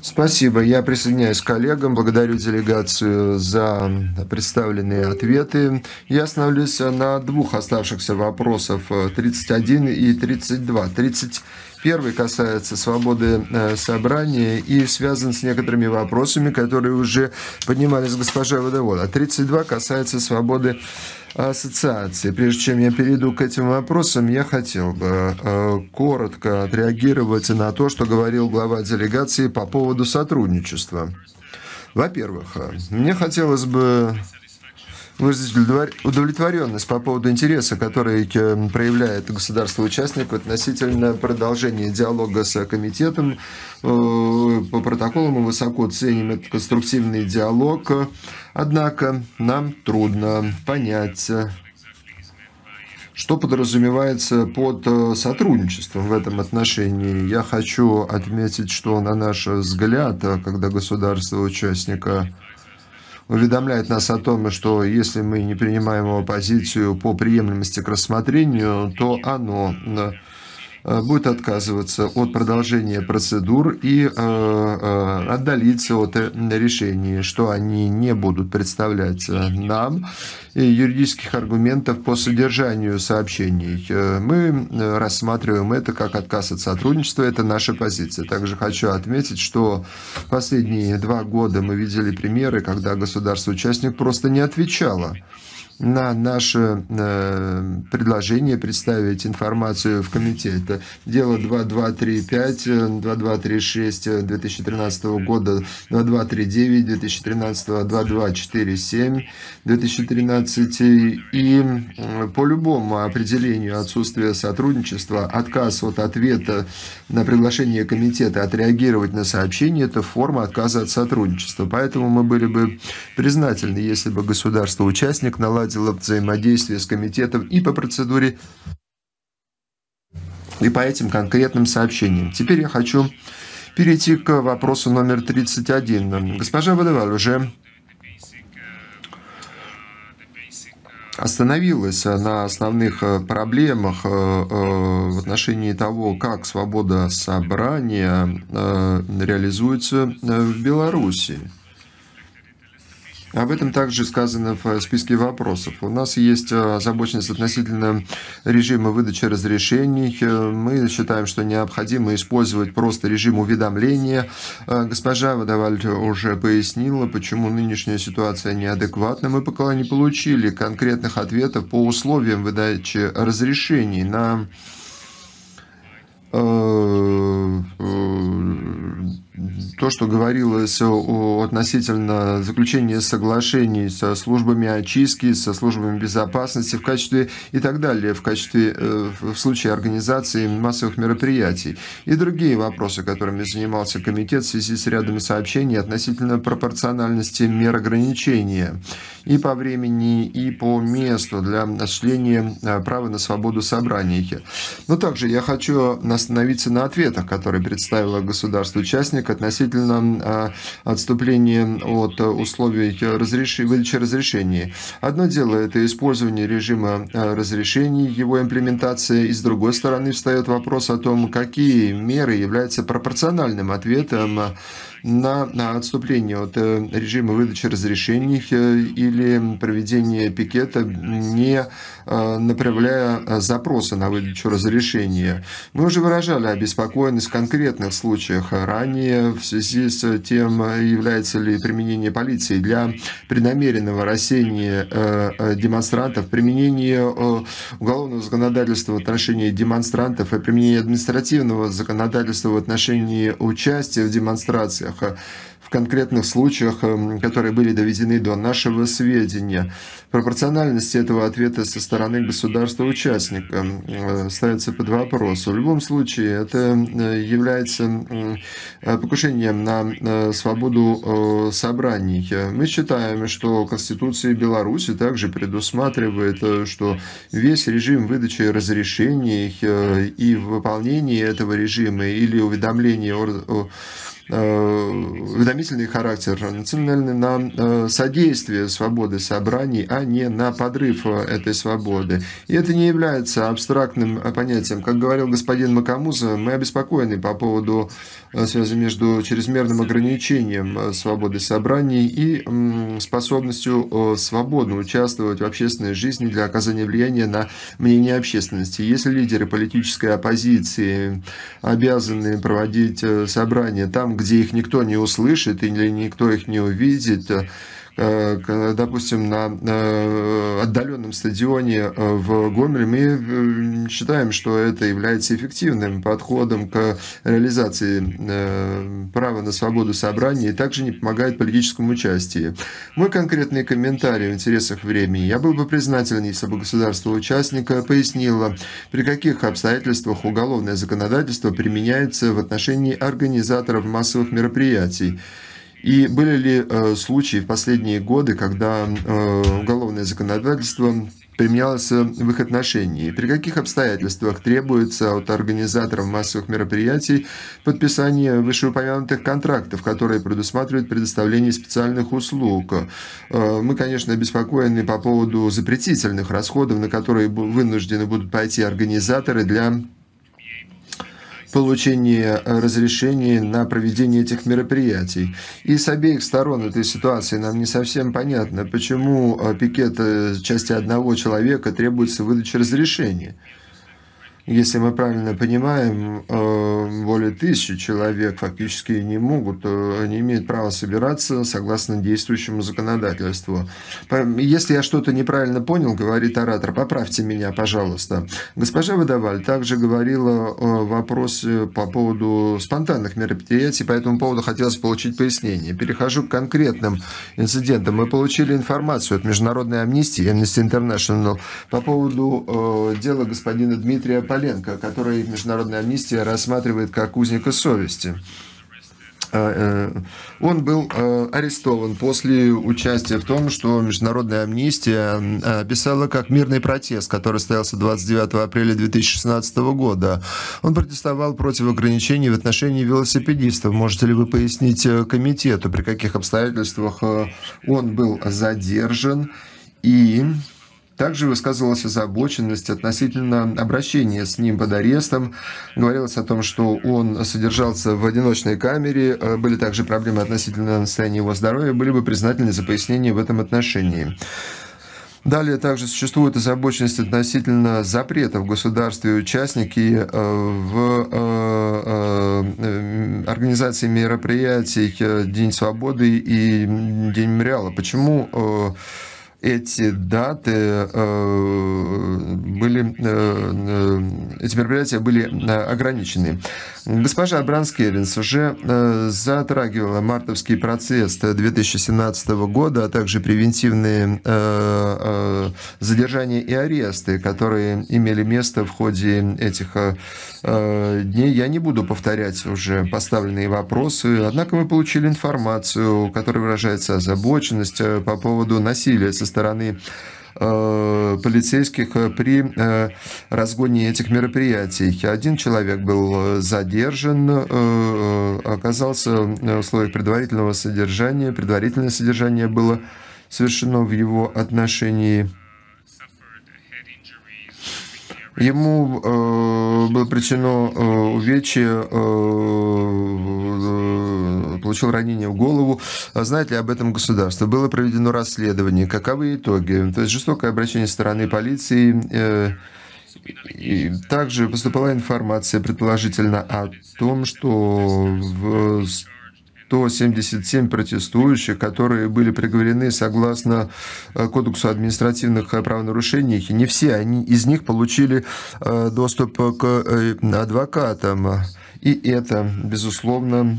Спасибо. Я присоединяюсь к коллегам. Благодарю делегацию за представленные ответы. Я остановлюсь на двух оставшихся вопросов 31 и 32. 31 касается свободы э, собрания и связан с некоторыми вопросами, которые уже поднимались госпожа Водовод. А 32 касается свободы ассоциации. Прежде чем я перейду к этим вопросам, я хотел бы э, коротко отреагировать на то, что говорил глава делегации по поводу сотрудничества. Во-первых, мне хотелось бы выразить удовлетворенность по поводу интереса, который э, проявляет государство-участник относительно продолжения диалога с комитетом. Э, по протоколу мы высоко ценим этот конструктивный диалог, однако нам трудно понять, что подразумевается под э, сотрудничеством в этом отношении? Я хочу отметить, что на наш взгляд, когда государство-участника уведомляет нас о том, что если мы не принимаем его позицию по приемлемости к рассмотрению, то оно Э, будет отказываться от продолжения процедур и э, э, отдалиться от решений, что они не будут представлять нам юридических аргументов по содержанию сообщений. Мы рассматриваем это как отказ от сотрудничества, это наша позиция. Также хочу отметить, что последние два года мы видели примеры, когда государство-участник просто не отвечало на наше э, предложение представить информацию в комитет. Дело 2235, 2236 2013 года, 2239 2013, 2247 2013 и э, по любому определению отсутствия сотрудничества, отказ от ответа на приглашение комитета отреагировать на сообщение – это форма отказа от сотрудничества. Поэтому мы были бы признательны, если бы государство-участник наладил наладила взаимодействие с комитетом и по процедуре, и по этим конкретным сообщениям. Теперь я хочу перейти к вопросу номер 31. Госпожа Водоваль уже остановилась на основных проблемах э, э, в отношении того, как свобода собрания э, реализуется в Беларуси. Об этом также сказано в списке вопросов. У нас есть э, озабоченность относительно режима выдачи разрешений. Э, мы считаем, что необходимо использовать просто режим уведомления. Э, госпожа Водоваль уже пояснила, почему нынешняя ситуация неадекватна. Мы пока не получили конкретных ответов по условиям выдачи разрешений на то, что говорилось относительно заключения соглашений со службами очистки, со службами безопасности в качестве и так далее, в качестве, э, в случае организации массовых мероприятий. И другие вопросы, которыми занимался комитет в связи с рядом сообщений относительно пропорциональности мер ограничения и по времени, и по месту для осуществления э, права на свободу собраний. Но также я хочу остановиться на ответах, которые представило государство-участник рынок относительно а, отступления от условий разреш... выдачи разрешений. Одно дело – это использование режима а, разрешений, его имплементация, и с другой стороны встает вопрос о том, какие меры являются пропорциональным ответом на, на отступление от э, режима выдачи разрешений э, или проведение пикета, не э, направляя запросы на выдачу разрешения. Мы уже выражали обеспокоенность в конкретных случаях ранее в связи с тем, является ли применение полиции для преднамеренного рассеяния демонстрантов, применение уголовного законодательства в отношении демонстрантов и применение административного законодательства в отношении участия в демонстрациях случаях, в конкретных случаях, эм, которые были доведены до нашего сведения. Пропорциональность этого ответа со стороны государства-участника э, ставится под вопрос. В любом случае, это э, является э, покушением на свободу собраний. Мы считаем, что Конституция Беларуси также предусматривает, что весь режим выдачи разрешений и выполнения этого режима или уведомления о уведомительный характер, нацелены на содействие свободы собраний, а не на подрыв этой свободы. И это не является абстрактным понятием. Как говорил господин Макамуза, мы обеспокоены по поводу связи между чрезмерным ограничением свободы собраний и способностью свободно участвовать в общественной жизни для оказания влияния на мнение общественности. Если лидеры политической оппозиции обязаны проводить собрания там, где их никто не услышит или никто их не увидит, Э, допустим, на э, отдаленном стадионе э, в Гомеле, мы считаем, что это является эффективным подходом к реализации права на свободу собрания и также не помогает политическому участию. Мой конкретный комментарий в интересах времени. Я был бы признателен, если бы государство-участника пояснило, при каких обстоятельствах уголовное законодательство применяется в отношении организаторов массовых мероприятий. И были ли э, случаи в последние годы, когда э, уголовное законодательство применялось в их отношении? При каких обстоятельствах требуется от организаторов массовых мероприятий подписание вышеупомянутых контрактов, которые предусматривают предоставление специальных услуг? Э, мы, конечно, обеспокоены по поводу запретительных расходов, на которые вынуждены будут пойти организаторы для получение э, разрешений на проведение этих мероприятий. И с обеих сторон этой ситуации нам не совсем понятно, почему э, пикет э, части одного человека требуется выдача разрешения. Если мы правильно понимаем, э, более тысячи человек фактически не могут, э, не имеют права собираться согласно действующему законодательству. Если я что-то неправильно понял, говорит оратор, поправьте меня, пожалуйста. Госпожа Водоваль также говорила о вопросе по поводу спонтанных мероприятий, по этому поводу хотелось получить пояснение. Перехожу к конкретным инцидентам. Мы получили информацию от Международной амнистии, Amnesty International, по поводу э, дела господина Дмитрия Поленко, который Международная амнистия рассматривает как узника совести. А, э, он был э, арестован после участия в том, что Международная амнистия э, описала как мирный протест, который состоялся 29 апреля 2016 года. Он протестовал против ограничений в отношении велосипедистов. Можете ли вы пояснить комитету, при каких обстоятельствах он был задержан и также высказывалась озабоченность относительно обращения с ним под арестом. Говорилось о том, что он содержался в одиночной камере. Э, были также проблемы относительно состояния его здоровья. Были бы признательны за пояснение в этом отношении. Далее также существует озабоченность относительно запретов в государстве участники э, в э, организации мероприятий День свободы и День мемориала. Почему эти даты э, были, э, эти мероприятия были э, ограничены. Госпожа Бранскеринс уже затрагивала мартовский процесс 2017 года, а также превентивные задержания и аресты, которые имели место в ходе этих дней. Я не буду повторять уже поставленные вопросы, однако мы получили информацию, которая выражается озабоченность по поводу насилия со стороны э, полицейских при э, разгоне этих мероприятий. Один человек был задержан, э, оказался в условиях предварительного содержания. Предварительное содержание было совершено в его отношении. Ему э, было причинено э, увечье, э, получил ранение в голову. А знает ли об этом государство? Было проведено расследование. Каковы итоги? То есть жестокое обращение стороны полиции. Э, и также поступала информация, предположительно, о том, что в 177 протестующих, которые были приговорены согласно э, Кодексу административных правонарушений. И не все они, из них получили э, доступ к э, адвокатам. И это, безусловно,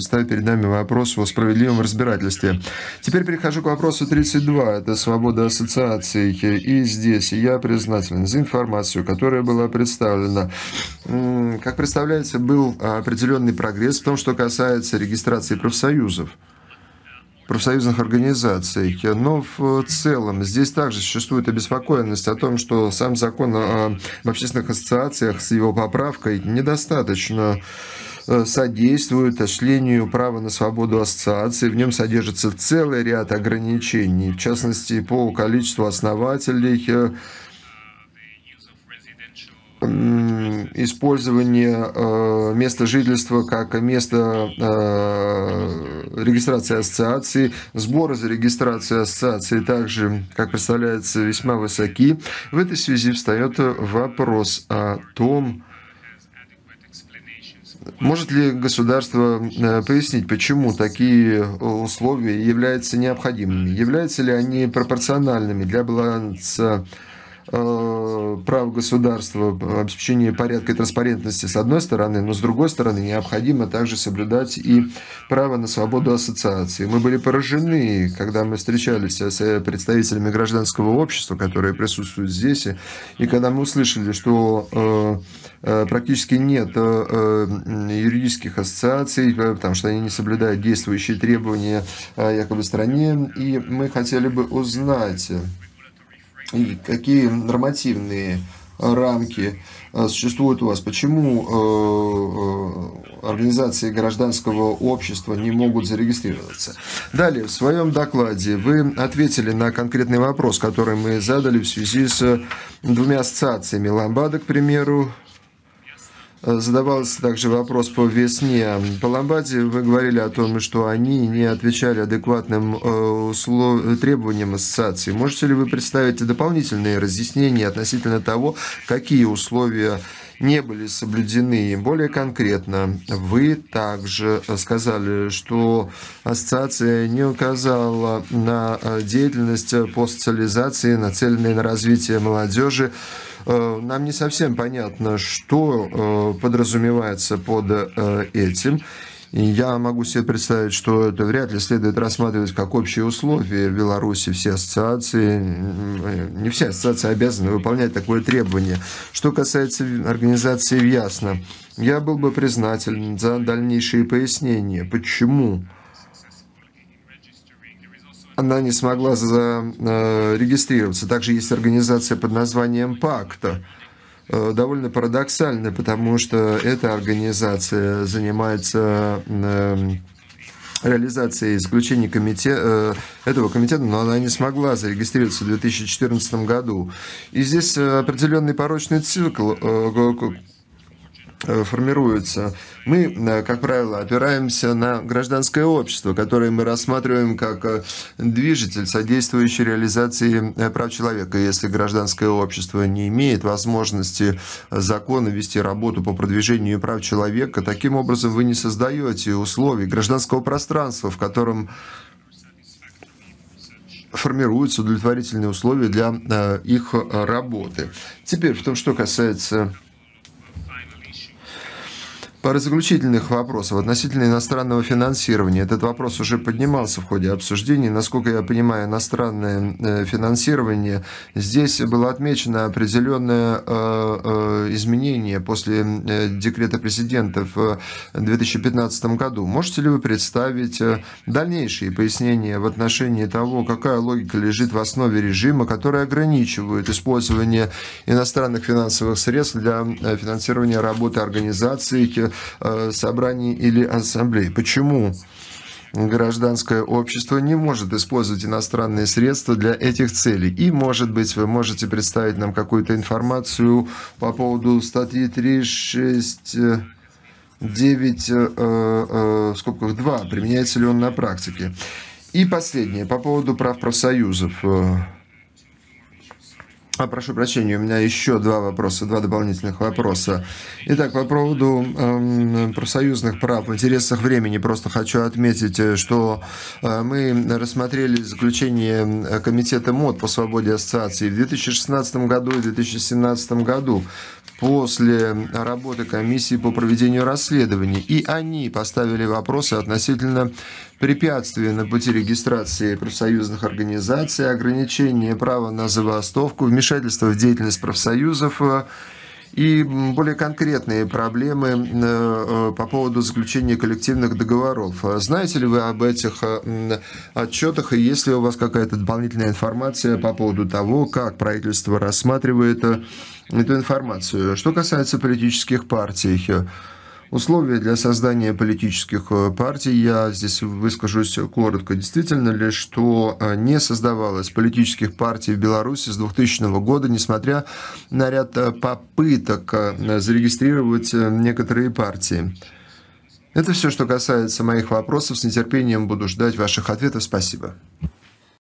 ставит перед нами вопрос о справедливом разбирательстве. Теперь перехожу к вопросу 32. Это свобода ассоциаций. И здесь я признателен за информацию, которая была представлена. Как представляется, был определенный прогресс в том, что касается регистрации профсоюзов профсоюзных организаций. Но в целом здесь также существует обеспокоенность о том, что сам закон об общественных ассоциациях с его поправкой недостаточно содействует осуществлению права на свободу ассоциации. В нем содержится целый ряд ограничений, в частности, по количеству основателей, использование э, места жительства как место э, регистрации ассоциации, сборы за регистрацию ассоциации также, как представляется, весьма высоки. В этой связи встает вопрос о том, может ли государство э, пояснить, почему такие условия являются необходимыми? Являются ли они пропорциональными для баланса Э, прав государства, обеспечение порядка и транспарентности с одной стороны, но с другой стороны необходимо также соблюдать и право на свободу ассоциации. Мы были поражены, когда мы встречались с представителями гражданского общества, которые присутствуют здесь, и когда мы услышали, что э, э, практически нет юридических ассоциаций, потому что они не соблюдают действующие требования якобы стране, и мы хотели бы узнать, и какие нормативные рамки э, существуют у вас? Почему э, э, организации гражданского общества не могут зарегистрироваться? Далее, в своем докладе вы ответили на конкретный вопрос, который мы задали в связи с двумя ассоциациями. Ламбада, к примеру, Задавался также вопрос по весне. По Ламбаде вы говорили о том, что они не отвечали адекватным э, услов... требованиям ассоциации. Можете ли вы представить дополнительные разъяснения относительно того, какие условия не были соблюдены. Более конкретно, вы также сказали, что ассоциация не указала на деятельность по социализации, нацеленной на развитие молодежи, Э, нам не совсем понятно, что э, подразумевается под э, этим. Я могу себе представить, что это вряд ли следует рассматривать как общие условия в Беларуси. Все ассоциации, не все ассоциации обязаны выполнять такое требование. Что касается организации Ясно, я был бы признателен за дальнейшие пояснения, почему она не смогла зарегистрироваться. Также есть организация под названием «Пакта», э, довольно парадоксально, потому что эта организация занимается эм, реализацией исключения комитета, э, этого комитета, но она не смогла зарегистрироваться в 2014 году. И здесь определенный порочный цикл, э, Э, формируются. Мы, э, как правило, опираемся на гражданское общество, которое мы рассматриваем как э, движитель, содействующий реализации прав человека. Если гражданское общество не имеет возможности закона вести работу по продвижению прав человека, таким образом вы не создаете условий гражданского пространства, в котором формируются удовлетворительные условия для их работы. Теперь, в том, что касается пара заключительных вопросов относительно иностранного финансирования. Этот вопрос уже поднимался в ходе обсуждений. Насколько я понимаю, иностранное э, финансирование, здесь было отмечено определенное э, э, изменение после декрета президента в 2015 году. Можете ли вы представить дальнейшие пояснения в отношении того, какая логика лежит в основе режима, который ограничивает использование иностранных финансовых средств для финансирования работы организаций, Э, собраний или ассамблей. Почему? гражданское общество не может использовать иностранные средства для этих целей. И, может быть, вы можете представить нам какую-то информацию по поводу статьи 3.6 9, э, э, в скобках 2, применяется ли он на практике. И последнее, по поводу прав профсоюзов. А, прошу прощения, у меня еще два вопроса, два дополнительных вопроса. Итак, по поводу э, профсоюзных прав в интересах времени просто хочу отметить, э, что э, мы рассмотрели заключение Комитета МОД по свободе ассоциации в 2016 году и 2017 году после работы комиссии по проведению расследований. И они поставили вопросы относительно препятствия на пути регистрации профсоюзных организаций, ограничения права на забастовку, вмешательство в деятельность профсоюзов э, и более конкретные проблемы э, э, по поводу заключения коллективных договоров. Знаете ли вы об этих отчетах и есть ли у вас какая-то дополнительная информация по поводу того, как правительство рассматривает эту информацию? Что касается политических партий, условия для создания политических э, партий. Я здесь выскажусь коротко. Действительно ли, что э, не создавалось политических партий в Беларуси с 2000 года, несмотря на ряд э, попыток зарегистрировать некоторые партии? Это все, что касается моих вопросов. С нетерпением буду ждать ваших ответов. Спасибо.